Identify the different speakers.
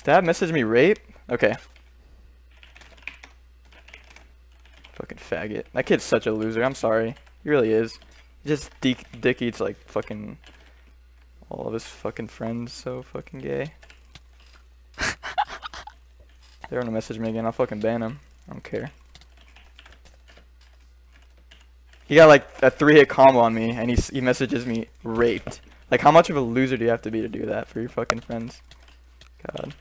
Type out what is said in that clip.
Speaker 1: Stab message me rape? Okay. Fucking faggot. That kid's such a loser. I'm sorry. He really is. He just dick, dick eats like fucking all of his fucking friends. So fucking gay. They're gonna message me again. I'll fucking ban him. I don't care. He got like a three hit combo on me and he, he messages me raped. Like how much of a loser do you have to be to do that for your fucking friends? God.